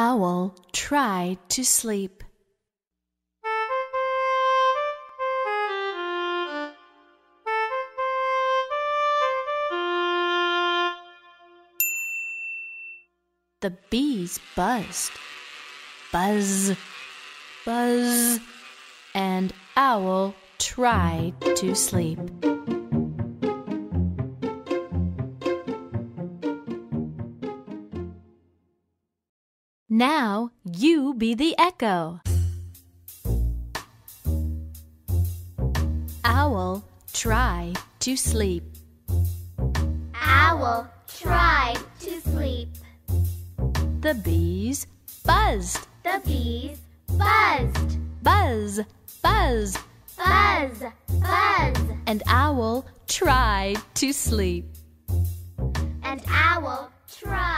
Owl tried to sleep. The bees buzzed. Buzz, buzz, and Owl tried to sleep. Now you be the echo. Owl try to sleep. Owl try to sleep. The bees buzzed. The bees buzzed. Buzz, buzz, Buzz, buzz. and Owl tried to sleep. And Owl tried